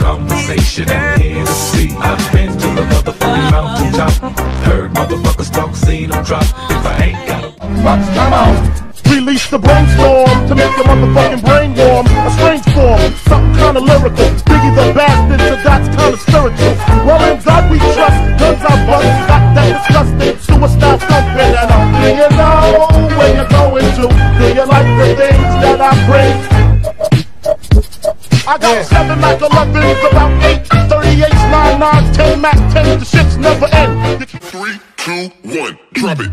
Conversation and Hennessy. I've been to the motherfucking mountaintop. Heard motherfuckers talk, seen them drop. If I ain't got a Box, time out. Release the brainstorm to make your motherfucking brain warm. A strange form, something kinda lyrical. Biggie the bastard, so that's kinda spiritual. Well, in God we trust, guns I bust, got that disgusting suicide thumping. And uh, do you know where you're going to? Do you like the things that I bring? I got seven Mac 11s, about eight 38s, nine nines, ten Mac 10s. The shit's never end. Three, two, one, drop it.